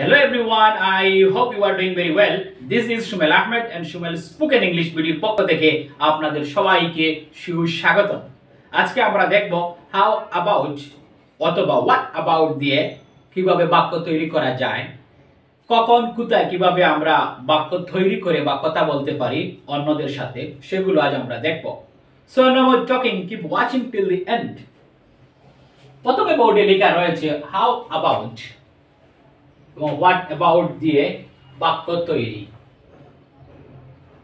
Hello everyone, I hope you are doing very well. This is Shumel Ahmed and Shumel Spoken English ভিডিওর পক্ষ থেকে আপনাদের সবাইকে সুস্বাগত আজকে আমরা দেখব হাউ অ্যাবাউট অথবা হোয়াট অ্যাবাউট দিয়ে কীভাবে বাক্য তৈরি করা যায় কখন কোথায় কীভাবে আমরা বাক্য তৈরি করে বা কথা বলতে পারি অন্যদের সাথে সেগুলো আজ আমরা দেখব। So no more talking keep watching till the end প্রথমে বোর্ডে লেখা রয়েছে হাউ অ্যাবাউট হোয়াট অ্যাবাউট দিয়ে বাক্য তৈরি?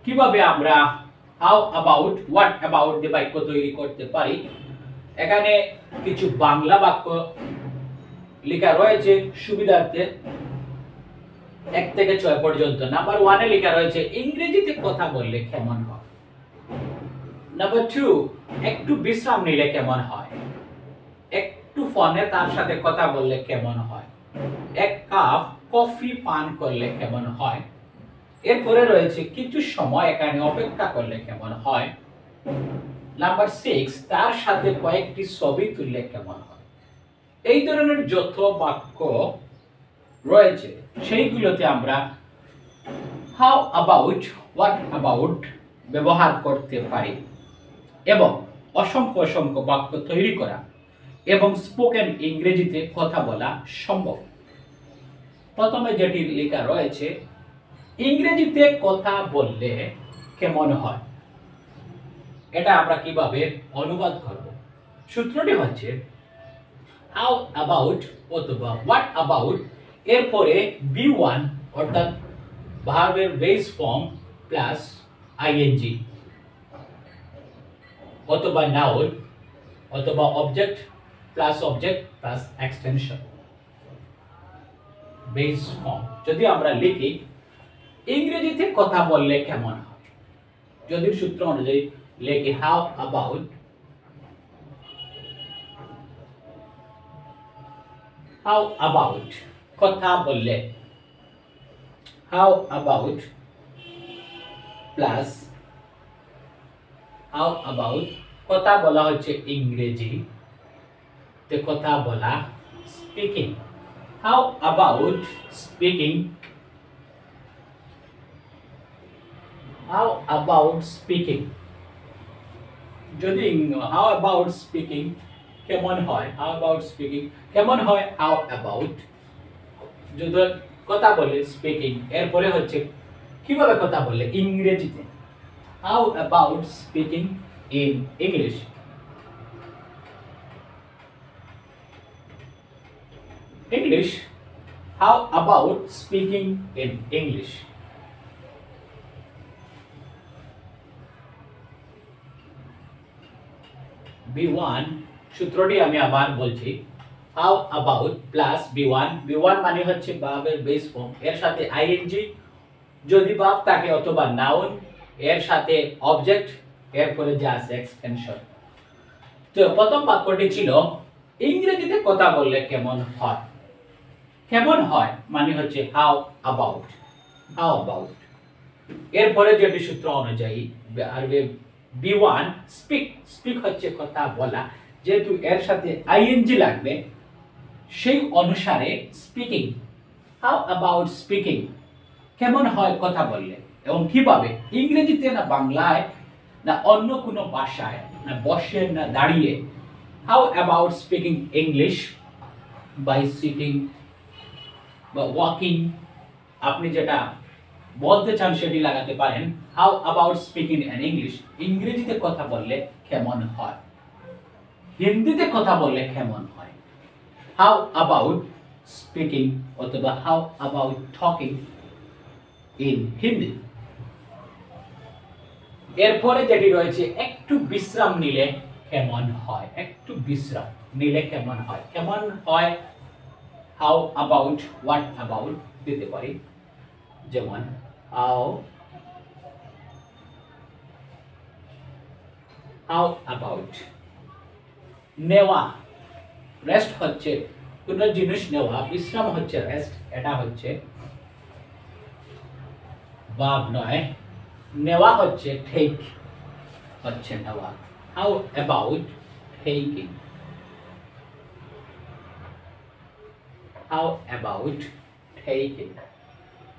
কীভাবে আমরা হাউ অ্যাবাউট হোয়াট অ্যাবাউট দিয়ে বাক্য তৈরি করতে পারি? এখানে কিছু বাংলা বাক্য লেখা রয়েছে, সুবিধার্থে। এক থেকে ছয় পর্যন্ত। নাম্বার ওয়ানে লেখা রয়েছে, ইংরেজিতে কথা বললে কেমন হয়? নাম্বার টু একটু বিশ্রাম নিলে কেমন হয়? একটু ফোনে তার সাথে কথা বললে কেমন হয়? এক কাপ কফি পান করলে কেমন হয়? এরপরে রয়েছে কিছু সময় এখানে অপেক্ষা করলে কেমন হয়? নাম্বার সিক্স তার সাথে কয়েকটি ছবি তুললে কেমন হয়? এই ধরনের যত বাক্য রয়েছে। সেইগুলোতে আমরা হাউ অ্যাবাউট হোয়াট অ্যাবাউট ব্যবহার করতে পারি এবং অসংখ্য অসংখ্য বাক্য তৈরি করা এবং স্পোকেন ইংরেজিতে কথা বলা সম্ভব। প্রথমে যেটি লেখা রয়েছে, ইংরেজিতে কথা বললে কেমন হয়? এটা আমরা কীভাবে অনুবাদ করব? সূত্রটি হচ্ছে হাউ অ্যাবাউট অথবা হোয়াট অ্যাবাউট এরপরে বি ওয়ান অর্থাৎ ভার্বের বেস ফর্ম প্লাস আইএনজি অথবা নাউন অথবা object plus object plus extension base form যদি আমরা লিখি, ইংরেজিতে কথা বললে কেমন হয়? যদি সূত্র অনুযায়ী লিখি হাউ অ্যাবাউট হাউ অ্যাবাউট কথা বললে। How about plus how about কথা বলা হচ্ছে ইংরেজি। তে কথা বলা speaking how about speaking how about speaking যদি হাউ অ্যাবাউট স্পিকিং কেমন হয়? হাউ অ্যাবাউট স্পিকিং কেমন হয়? হাউ অ্যাবাউট যদি কথা বলে স্পিকিং এরপরে হচ্ছে কীভাবে কথা বললে ইংরেজিতে. How about speaking in English English. How about speaking in English? B1 সূত্রটি আমি আবার বলছি। How about plus V one V one মানে হচ্ছে ভাবের বেস ফর্ম এর সাথে আইএনজি যদি ভাব থাকে অথবা নাউন এর সাথে অবজেক্ট এরপরে যা আছে এক্সটেনশন তো প্রথম বাক্যটি ছিল, ইংরেজিতে কথা বললে কেমন হয়? কেমন হয়? মানে হচ্ছে হাউ অ্যাবাউট হাউ অ্যাবাউট এরপরে যেটি সূত্র অনুযায়ী আরবে বি ওয়ান স্পিক স্পিক হচ্ছে কথা বলা। যেহেতু এর সাথে আইএনজি লাগবে, সেই অনুসারে স্পিকিং হাউ অ্যাবাউট স্পিকিং কেমন হয় কথা বললে? এবং কীভাবে? ইংরেজিতে না বাংলায় না অন্য কোনো ভাষায় না বসে না দাঁড়িয়ে? How about speaking English by sitting বা ওয়াকিং আপনি যেটা বলতে চান সেটি লাগাতে পারেন। How about speaking in English ইংরেজিতে কথা বললে কেমন হয়? হিন্দিতে কথা বললে কেমন হয়? হাউ অ্যাবাউট স্পিকিং অথবা how about talking in Hindi এরপরে যেটি রয়েছে, একটু বিশ্রাম নিলে কেমন হয়? একটু বিশ্রাম নিলে কেমন হয়? কেমন হয়? হাউ অ্যাবাউট হোয়াট অ্যাবাউট দিতে পারি? যেমন হাউ হাউ অ্যাবাউট নেওয়া। রেস্ট হচ্ছে, কোনো জিনিস নেওয়া, বিশ্রাম হচ্ছে রেস্ট এটা হচ্ছে। ভাব নয়, নেওয়া হচ্ছে ঠেক হচ্ছে নেওয়া। How about taking How about taking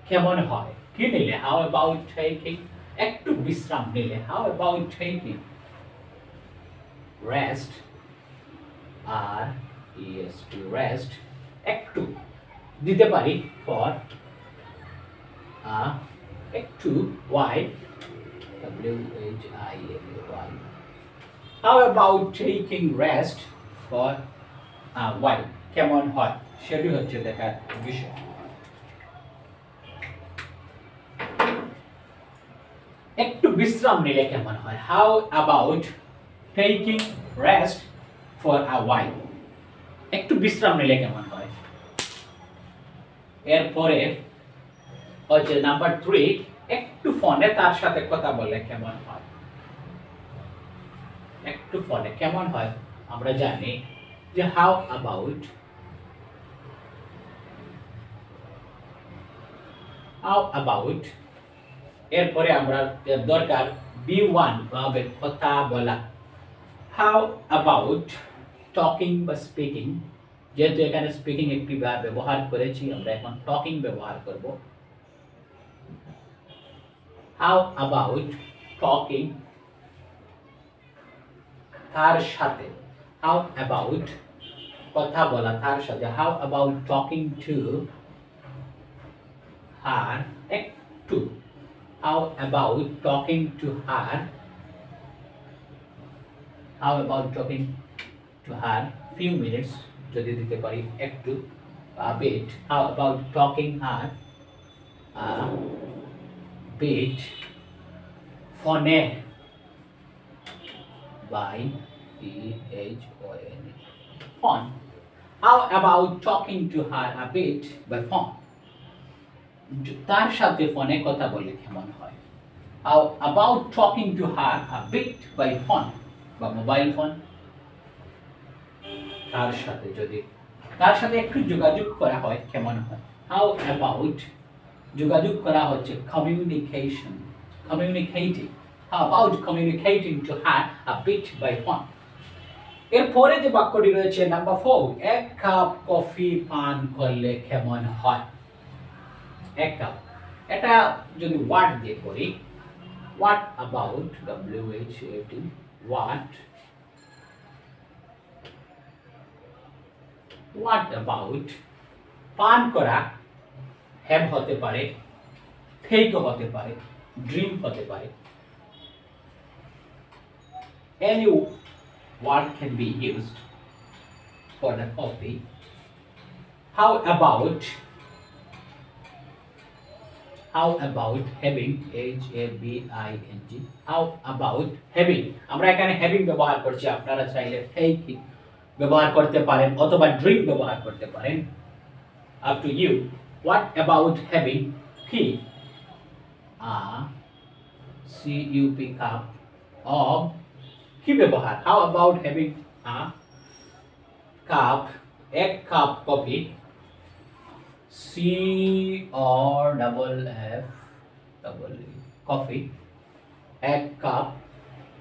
কেমন হয় কি নিলে how about taking একটু বিশ্রাম নিলে how about taking rest R yes to rest একটু দিতে পারি a একটু why w h i l y how about taking rest for a while কেমন হয় সেটি হচ্ছে দেখার বিষয়। একটু বিশ্রাম নিলে কেমন হয়? How about taking rest for a while একটু বিশ্রাম নিলে কেমন হয়? এরপরে হচ্ছে নাম্বার থ্রি একটু ফোনে তার সাথে কথা বলে কেমন হয়? একটু ফোনে কেমন হয়? আমরা জানি যে হাউ অ্যাবাউট হাউ অ্যাবাউট এরপরে আমরা দরকার বি ওয়ান ভাবে কথা বলা। হাউ অ্যাবাউট টকিং বা স্পিকিং যেহেতু এখানে স্পিকিং একটি ব্যবহার করেছি, আমরা এখন টকিং ব্যবহার করব। হাউ অ্যাবাউট টকিং তার সাথে। হাউ অ্যাবাউট কথা বলা তার সাথে। How about talking to হার একটু how about talking to her how about talking to her few minutes যদি দিতে পারি একটু a bit how about talking her a bit ফোনে by e h o n e phone how about talking to her a bit by phone তার সাথে ফোনে কথা বলে কেমন হয়? How about talking to her a bit by phone বা mobile phone তার সাথে যদি, তার সাথে একটু যোগাযোগ করা হয় কেমন হয়? হাউ অ্যাবাউট যোগাযোগ করা হচ্ছে communication communicating how about communicating to her a bit by phone এরপরে যে বাক্যটি রয়েছে নাম্বার ফোর এক কাপ কফি পান করলে কেমন হয়? এক কাপ। এটা যদি ওয়াট দিয়ে করি what about W H A T what what about পান করা হ্যাভ হতে পারে ফেক হতে পারে ড্রিম হতে পারে। Any word can be used for the coffee. How about how about having h a b i n g how about having আমরা এখানে having ব্যবহার করছি আপনারা চাইলে taking ব্যবহার করতে পারেন অথবা drink ব্যবহার করতে পারেন up to you what about having কি a c u p cup of কি ব্যবহার how about having a cup এক cup coffee C or double F double E. Coffee এক কাপ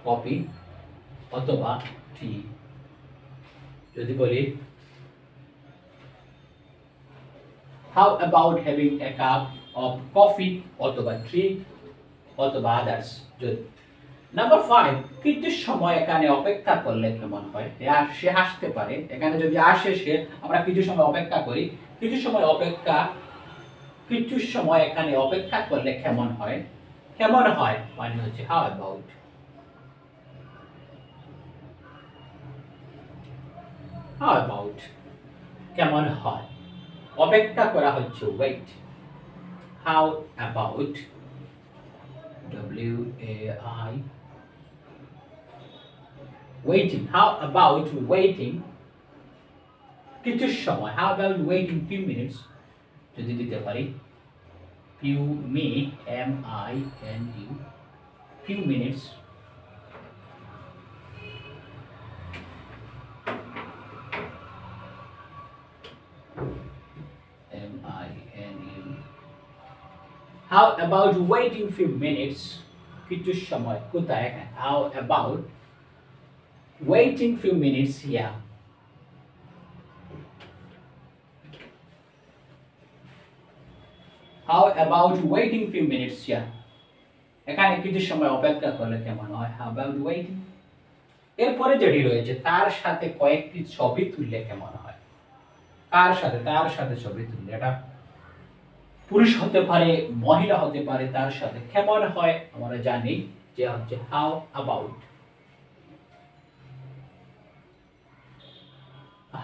কফি অথবা টি যদি বলি, how about having a cup of coffee অথবা tea অথবা others যদি নাম্বার ফাইভ কিছু সময় এখানে অপেক্ষা করলে কেমন হয়? এ আর সে আসতে পারে। এখানে যদি আসে সে, আমরা কিছু সময় অপেক্ষা করি। কিছু সময় অপেক্ষা, কিছু সময় এখানে অপেক্ষা করলে কেমন হয়? কেমন হয়? মানে হচ্ছে হাউ অ্যাবাউট হাউ অ্যাবাউট কেমন হয়? অপেক্ষা করা হচ্ছে wait how about W A I. Waiting. How about waiting? কিছু সময় how about waiting few minutes যদি দিতে পারি few me M I N U few minutes M I N U How about waiting few minutes কিছু সময় কোথায় এখানে how about waiting few minutes here how about waiting few minutes here এখানে কিছু সময় অপেক্ষা করলে কেমন হয়? অ্যাবাউট ওয়েটিং এরপরে যেটি রয়েছে, তার সাথে কয়েকটি ছবি তুললে কেমন হয়? কার সাথে, তার সাথে ছবি তুললে এটা পুরুষ হতে পারে, মহিলা হতে পারে, তার সাথে কেমন হয়? আমরা জানি যে হচ্ছে হাউ অ্যাবাউট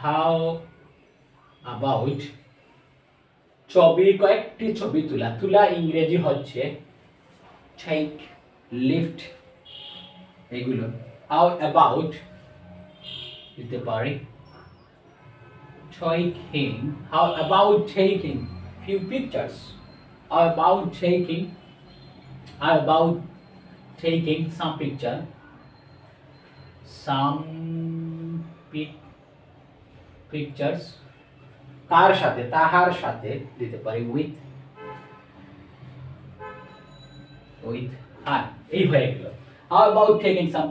হাউ অ্যাবাউট ছবি কয়েকটি ছবি তোলা তোলা ইংরেজি হচ্ছে টেক লিফট এগুলো হাউ অ্যাবাউট দিতে পারি taking how about taking few pictures how about taking how about taking some picture some pic pictures কার সাথে, তাহার সাথে দিতে পারি উইথ উইথ হ্যাঁ এই হয়ে গেল। How about taking some